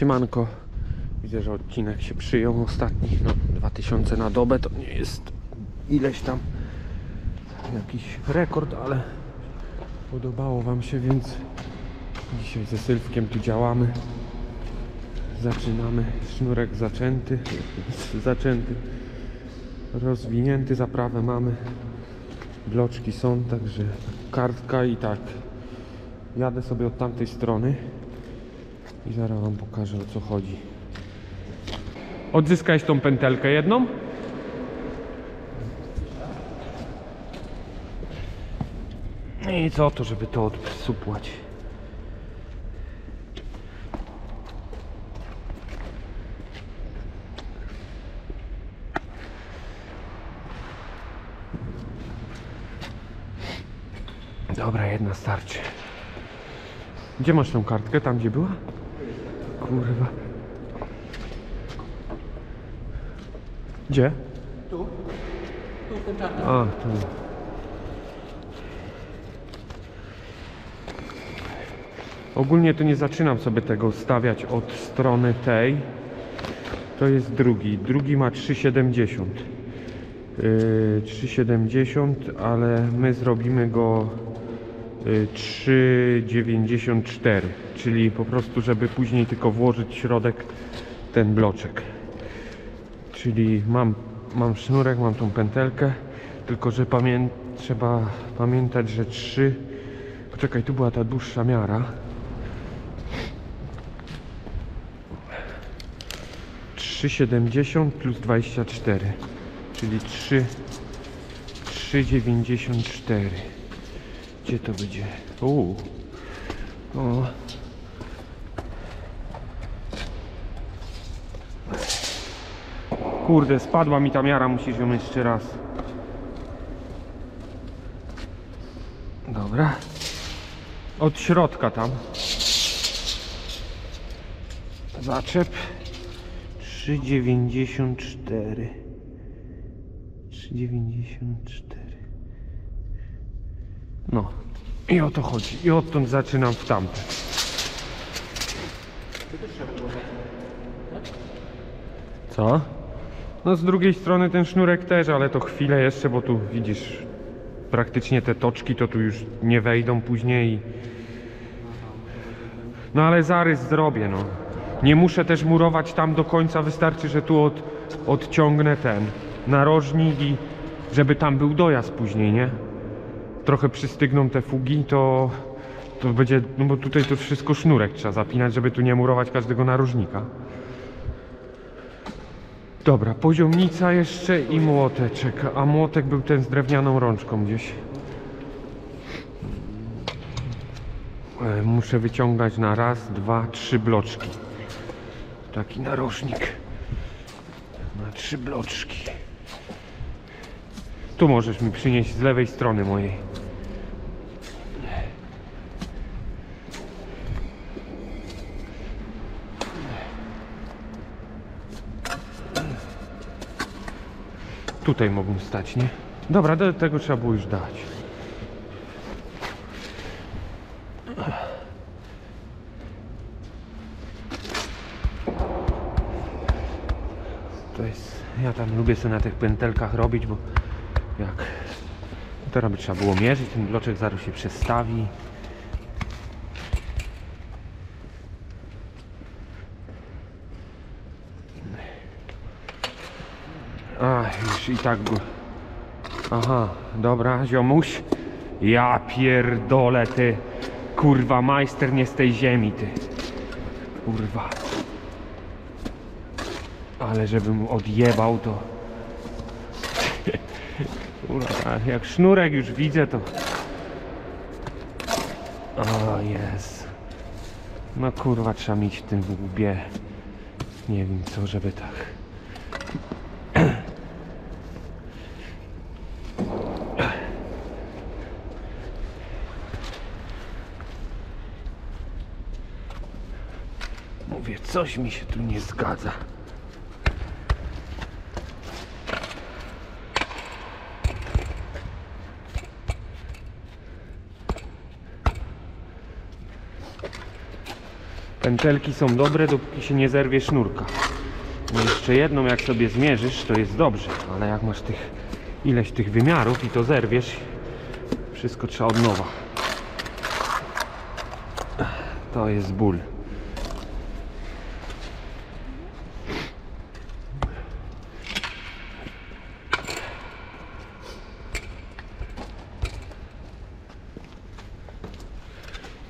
Siemanko. Widzę, że odcinek się przyjął ostatni. No, 2000 na dobę to nie jest ileś tam jakiś rekord, ale podobało Wam się, więc dzisiaj ze Sylwkiem tu działamy. Zaczynamy. Sznurek zaczęty. zaczęty. Rozwinięty, zaprawę mamy. Bloczki są, także kartka i tak. Jadę sobie od tamtej strony i zaraz Wam pokażę o co chodzi. Odzyskałeś tą pętelkę jedną? I co to, żeby to odsupłać? Dobra, jedna starczy. Gdzie masz tą kartkę? Tam gdzie była? Kurwa. Gdzie? Tu? Tu w tym czarnym. A, tu. Ogólnie to nie zaczynam sobie tego ustawiać od strony tej. To jest drugi. Drugi ma 3,70. Yy, 3,70, ale my zrobimy go 3,94. Czyli po prostu, żeby później tylko włożyć środek ten bloczek. Czyli mam, mam sznurek, mam tą pętelkę, tylko że pamię trzeba pamiętać, że 3. Poczekaj, tu była ta dłuższa miara. 3,70 plus 24, czyli 3, 3,94. Gdzie to będzie? Uuu. O. Kurde, spadła mi ta miara, musisz ją jeszcze raz. Dobra. Od środka tam. Zaczep. 3,94. 3,94. No. I o to chodzi. I odtąd zaczynam w tamte. Co? No z drugiej strony ten sznurek też, ale to chwilę jeszcze, bo tu widzisz praktycznie te toczki to tu już nie wejdą później. No ale zarys zrobię, no. Nie muszę też murować tam do końca, wystarczy, że tu od, odciągnę ten narożnik i żeby tam był dojazd później, nie? Trochę przystygną te fugi, to, to będzie, no bo tutaj to wszystko sznurek trzeba zapinać, żeby tu nie murować każdego narożnika. Dobra, poziomnica jeszcze i młoteczek. A młotek był ten z drewnianą rączką gdzieś. E, Muszę wyciągać na raz, dwa, trzy bloczki. Taki narożnik. Na trzy bloczki. Tu możesz mi przynieść z lewej strony mojej. Tutaj mogą stać, nie? Dobra, do tego trzeba było już dać. To jest... Ja tam lubię sobie na tych pętelkach robić, bo jak... Teraz by trzeba było mierzyć, ten bloczek zaraz się przestawi. A, już i tak go. Aha, dobra, ziomuś. Ja pierdolę ty. Kurwa, majster nie z tej ziemi, ty. Kurwa. Ale żebym odjebał to. Kurwa, jak sznurek już widzę, to. O jest. No kurwa, trzeba mieć w tym łbie. Nie wiem co, żeby tak. Mówię, coś mi się tu nie zgadza. Pętelki są dobre, dopóki się nie zerwie sznurka. No jeszcze jedną jak sobie zmierzysz, to jest dobrze, ale jak masz tych ileś tych wymiarów i to zerwiesz, wszystko trzeba od nowa. To jest ból.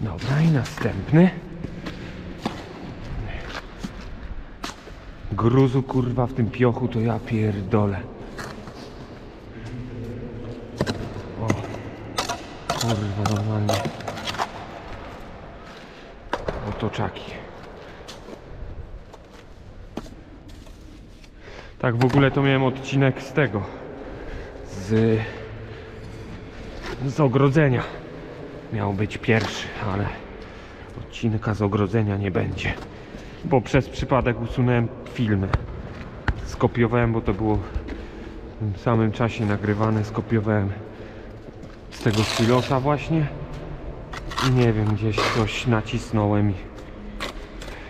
Dobra, i następny. Gruzu kurwa w tym piochu to ja pierdolę. O. Kurwa normalnie. Otoczaki. Tak w ogóle to miałem odcinek z tego. Z z ogrodzenia. Miał być pierwszy, ale odcinka z ogrodzenia nie będzie. Bo przez przypadek usunąłem filmy. Skopiowałem, bo to było w tym samym czasie nagrywane. Skopiowałem z tego silosa właśnie. I nie wiem, gdzieś coś nacisnąłem i,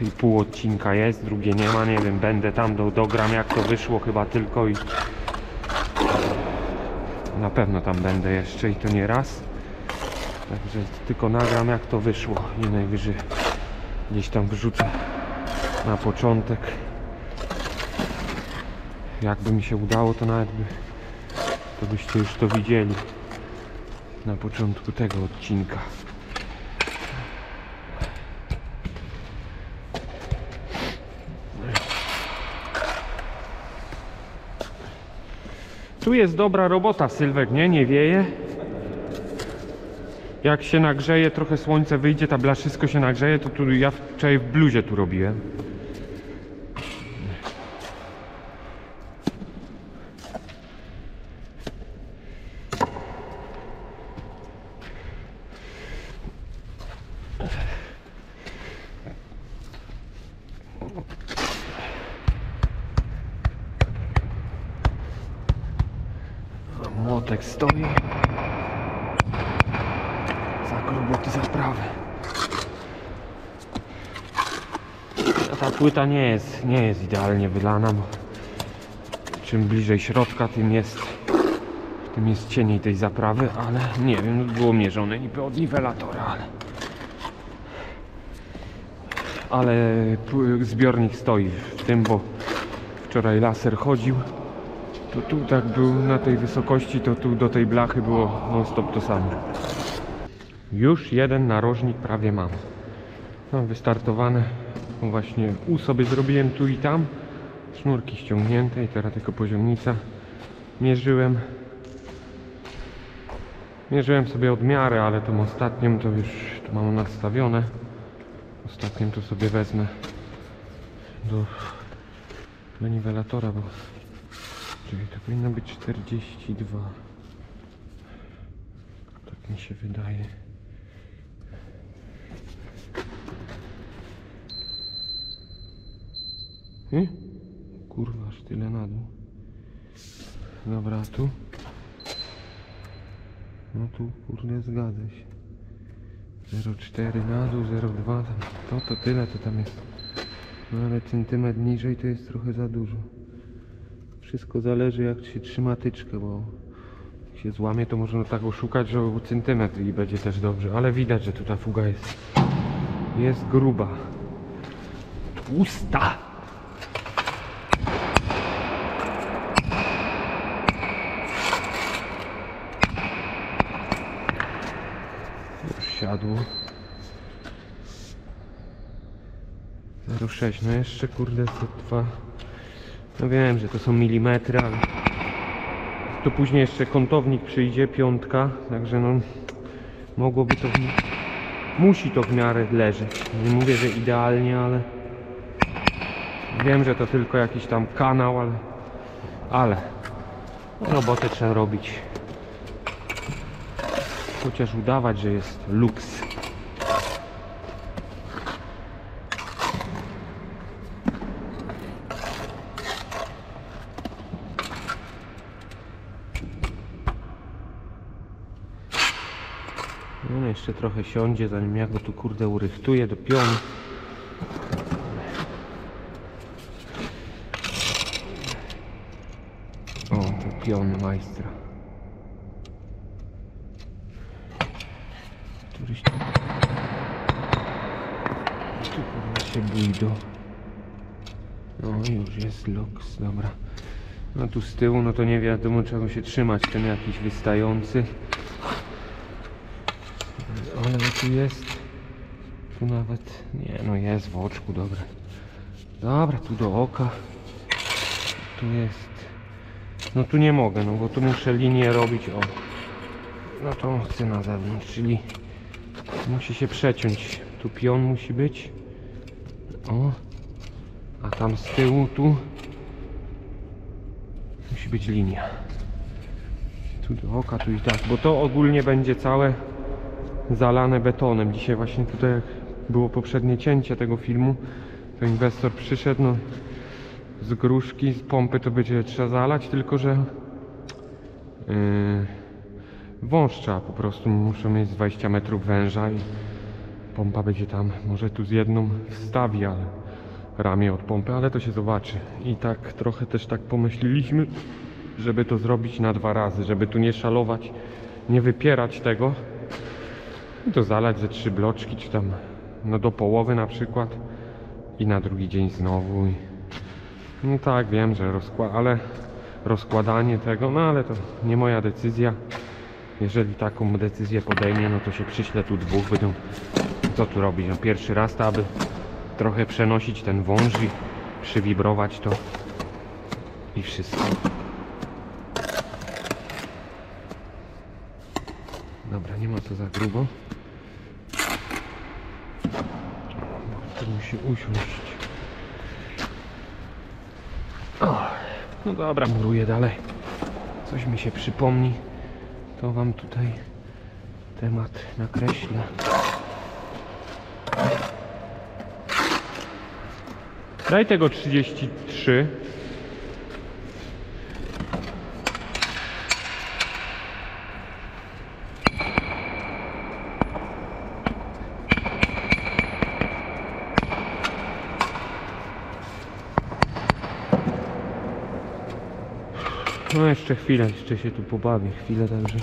i pół odcinka jest, drugie nie ma. Nie wiem, będę tam do, dogram jak to wyszło chyba tylko i na pewno tam będę jeszcze i to nie raz. Także tylko nagram jak to wyszło i najwyżej gdzieś tam wrzucę na początek. Jakby mi się udało, to nawet by, to byście już to widzieli na początku tego odcinka. Tu jest dobra robota, Sylwek, nie? Nie wieje. Jak się nagrzeje, trochę słońce wyjdzie, ta blaszysko się nagrzeje, to tu ja wczoraj w bluzie tu robiłem. Młotek stoi. Za roboty za sprawę. A Ta płyta nie jest, nie jest idealnie wylana, bo czym bliżej środka, tym jest, tym jest cieniej tej zaprawy, ale nie wiem, było mierzone niby od niwelatora, ale ale zbiornik stoi w tym, bo wczoraj laser chodził to tu tak był na tej wysokości, to tu do tej blachy było non stop to samo. Już jeden narożnik prawie mam. Mam wystartowane. No Właśnie u sobie zrobiłem tu i tam. Sznurki ściągnięte i teraz tylko poziomnica. Mierzyłem. Mierzyłem sobie odmiary, ale tą ostatnią to już tu mam nastawione. Ostatnią to sobie wezmę do, do niwelatora, bo Czyli to powinno być 42. Tak mi się wydaje. Hmm? Kurwa, aż tyle na dół. Dobra, tu. No tu, kurde, zgadza się. 0,4 na dół, 0,2 tam. To, to tyle, to tam jest. No ale centymetr niżej to jest trochę za dużo. Wszystko zależy jak się trzyma tyczkę, bo jak się złamie to można tak oszukać, że o centymetr i będzie też dobrze, ale widać, że tu ta fuga jest jest gruba. Tłusta! Siadło. 0,6, no jeszcze kurde co dwa no wiem, że to są milimetry, ale to później jeszcze kątownik przyjdzie, piątka, także no mogłoby to w... musi to w miarę leżeć. Nie mówię, że idealnie, ale wiem, że to tylko jakiś tam kanał, ale ale robotę trzeba robić. Chociaż udawać, że jest luks. On jeszcze trochę siądzie, zanim ja go tu kurde urychtuję do pionu. O, do pionu majstra. Któryś tu... Tu kurwa się bójdo. No już jest luks, dobra. No tu z tyłu, no to nie wiadomo czego się trzymać, ten jakiś wystający. Tu jest. Tu nawet. Nie no jest w oczku, dobra. Dobra, tu do oka. Tu jest. No tu nie mogę, no bo tu muszę linię robić o. No to chcę na zewnątrz, czyli musi się przeciąć. Tu pion musi być. O. A tam z tyłu tu musi być linia. Tu do oka, tu i tak, bo to ogólnie będzie całe zalane betonem. Dzisiaj właśnie tutaj jak było poprzednie cięcie tego filmu, to inwestor przyszedł, no z gruszki, z pompy to będzie trzeba zalać, tylko że yy, wąż trzeba po prostu, muszą mieć z 20 metrów węża i pompa będzie tam, może tu z jedną wstawi, ale ramię od pompy, ale to się zobaczy. I tak trochę też tak pomyśleliśmy, żeby to zrobić na dwa razy, żeby tu nie szalować, nie wypierać tego, i to zalać ze trzy bloczki, czy tam no do połowy na przykład i na drugi dzień znowu. I... No tak, wiem, że rozkład, ale rozkładanie tego, no ale to nie moja decyzja. Jeżeli taką decyzję podejmie, no to się przyśle tu dwóch, będą co tu robić? No pierwszy raz to, aby trochę przenosić ten wąż i przywibrować to i wszystko. Dobra, nie ma to za grubo. Tu musi usiąść. No dobra, muruję dalej. Coś mi się przypomni, to wam tutaj temat nakreślę. Daj tego 33. No jeszcze chwilę, jeszcze się tu pobawię chwilę, także.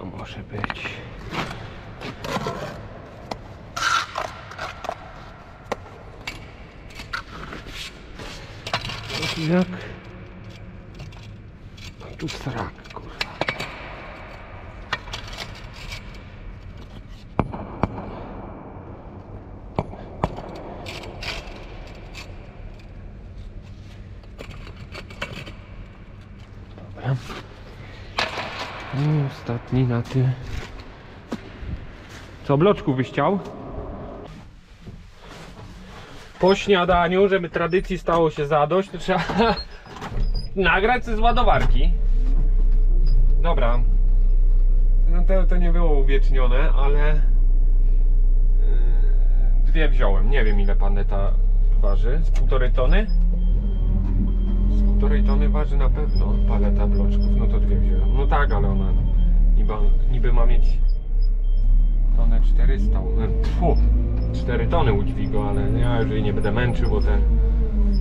No może być. No tu jak? No tu srak, kurwa. Dobra. I ostatni na ty. Co, bloczku byś chciał? Po śniadaniu, żeby tradycji stało się zadość, to trzeba nagrać z ładowarki. Dobra. No to, to nie było uwiecznione, ale yy, dwie wziąłem. Nie wiem ile paneta waży. Z półtorej tony? Półtorej tony waży na pewno paleta bloczków. No to dwie wziąłem. No tak, ale ona niby, niby ma mieć tonę 400. e, Tfu, 4 tony udźwigu, ale ja już jej nie będę męczył, bo te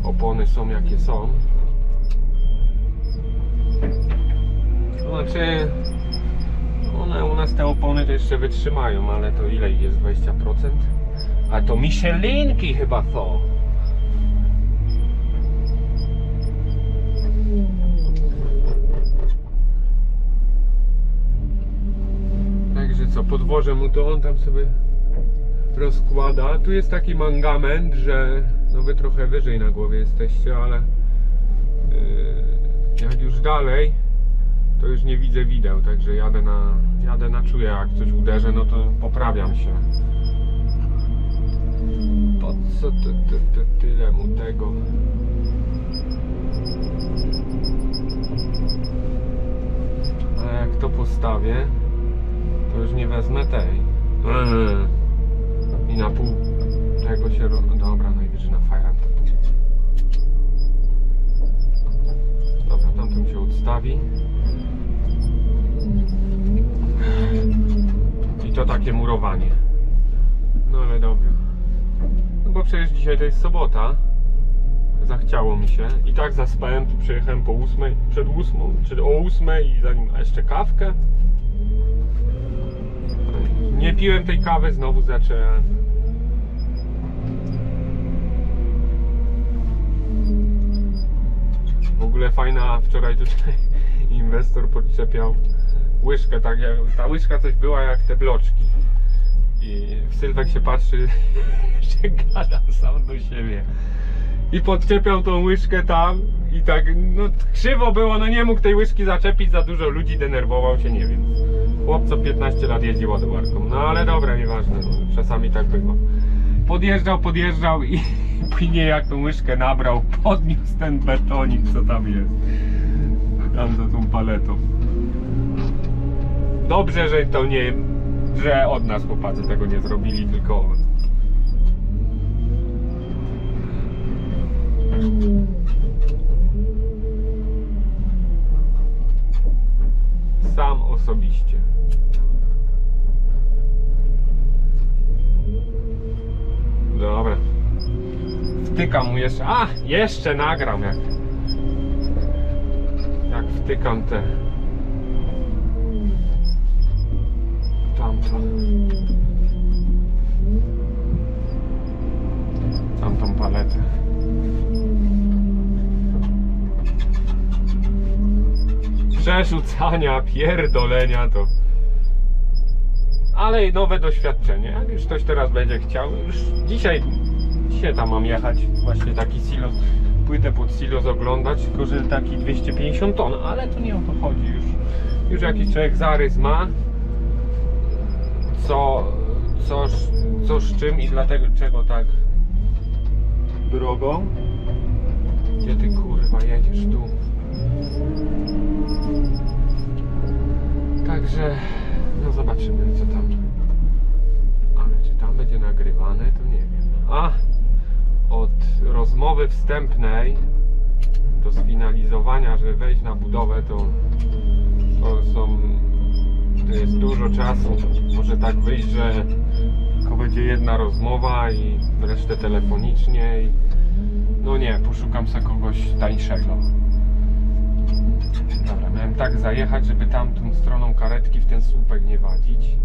opony są jakie są. Znaczy, one u nas te opony to jeszcze wytrzymają, ale to ile jest? 20%? A to Michelinki chyba są. Podwożę mu to, on tam sobie rozkłada. Tu jest taki mangament, że no wy trochę wyżej na głowie jesteście, ale yy, jak już dalej, to już nie widzę wideł, także jadę na, jadę na czuję, jak coś uderzę, no to poprawiam się. Po co ty, ty, ty, tyle mu tego? A jak to postawię, to już nie wezmę tej. Eee. I na pół tego się. Dobra, najwyżej na fajran to pół. Dobra, tamtym się odstawi. I to takie murowanie. No ale dobra. No bo przecież dzisiaj to jest sobota. zachciało mi się. I tak zaspałem, tu przyjechałem po ósmej, przed ósmą, czy o ósmej i zanim jeszcze kawkę. Nie piłem tej kawy, znowu zacząłem. W ogóle fajna, wczoraj tutaj inwestor podczepiał łyżkę, tak jak, ta łyżka coś była jak te bloczki. I Sylwek się patrzy, że gada sam do siebie. I podczepiał tą łyżkę tam i tak, no krzywo było, no nie mógł tej łyżki zaczepić, za dużo ludzi denerwował się, nie wiem. Chłop co 15 lat jeździ ładowarką, no ale dobra, nieważne, no, czasami tak bywa. Podjeżdżał, podjeżdżał i później jak tą łyżkę nabrał, podniósł ten betonik, co tam jest. Tam za tą paletą. Dobrze, że to nie, że od nas chłopacy tego nie zrobili, tylko on. Sam osobiście. Dobra. Wtykam mu jeszcze. A! Jeszcze nagram jak. Jak wtykam te. Przerzucania, pierdolenia to. Ale nowe doświadczenie. Jak już ktoś teraz będzie chciał, już dzisiaj, dzisiaj tam mam jechać, właśnie taki silos, płytę pod silos oglądać, tylko że taki 250 ton, ale to nie o to chodzi już. Już jakiś człowiek zarys ma, co, co, co z czym i dlatego czego tak drogą. Gdzie ty kurwa jedziesz tu? No zobaczymy co tam. Ale czy tam będzie nagrywane, to nie wiem. A od rozmowy wstępnej do sfinalizowania, że wejść na budowę, to, to są to jest dużo czasu. Może tak wyjść, że tylko będzie jedna rozmowa i resztę telefonicznie. I... No nie, poszukam sobie kogoś tańszego. Tak zajechać, żeby tamtą stroną karetki w ten słupek nie wadzić.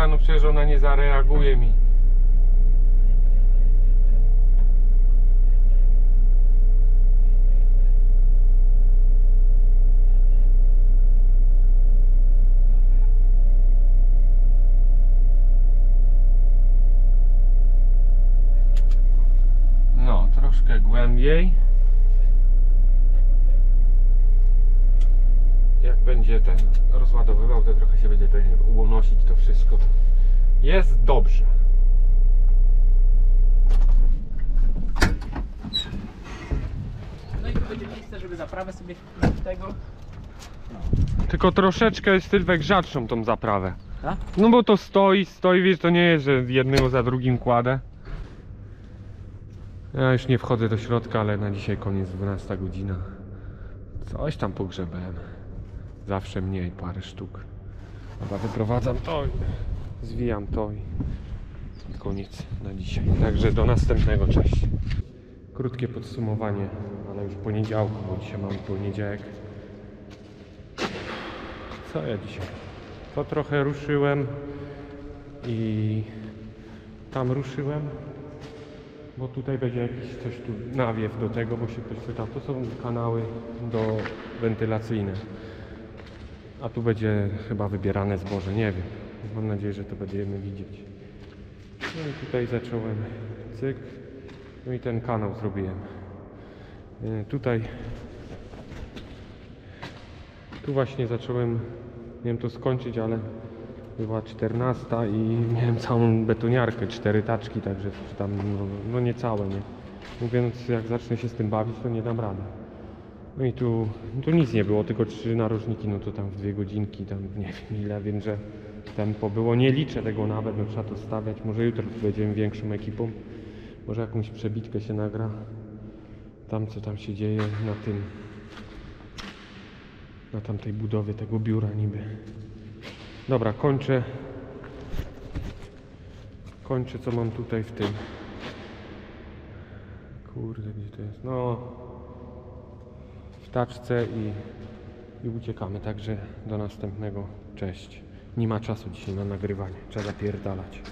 Zara, no nie zareaguje mi. No, troszkę głębiej. Jak będzie ten rozładowywał, to trochę się będzie tutaj unosić to wszystko. Jest dobrze. No i tu będzie miejsce, żeby zaprawę sobie tego. Tylko troszeczkę jest Sylwek rzadszą tą zaprawę. Tak? No bo to stoi, stoi, wiesz, to nie jest, że jednego za drugim kładę. Ja już nie wchodzę do środka, ale na dzisiaj koniec 12 godzina. Coś tam pogrzebałem. Zawsze mniej, parę sztuk. Chyba wyprowadzam to, zwijam to i koniec na dzisiaj. Także do następnego, cześć. Krótkie podsumowanie, ale już poniedziałku, bo dzisiaj mamy poniedziałek. Co ja dzisiaj? To trochę ruszyłem i tam ruszyłem, bo tutaj będzie jakiś coś tu nawiew do tego, bo się ktoś pytał. To są kanały do wentylacyjne. A tu będzie chyba wybierane zboże, nie wiem. Mam nadzieję, że to będziemy widzieć. No i tutaj zacząłem cyk. No i ten kanał zrobiłem. E, Tutaj tu właśnie zacząłem, miałem to skończyć, ale była 14 i miałem całą betoniarkę, cztery taczki, także tam, no, no nie całe, nie. Mówiąc, jak zacznę się z tym bawić, to nie dam rady. No i tu, tu nic nie było, tylko trzy narożniki, no to tam w dwie godzinki, tam nie wiem ile, wiem, że tempo było. Nie liczę tego nawet, no trzeba to stawiać. Może jutro będziemy większą ekipą. Może jakąś przebitkę się nagra. Tam co tam się dzieje na tym, na tamtej budowie tego biura niby. Dobra, kończę. Kończę co mam tutaj w tym. Kurde, gdzie to jest? No, taczce i, i uciekamy. Także do następnego. Cześć. Nie ma czasu dzisiaj na nagrywanie. Trzeba zapierdalać.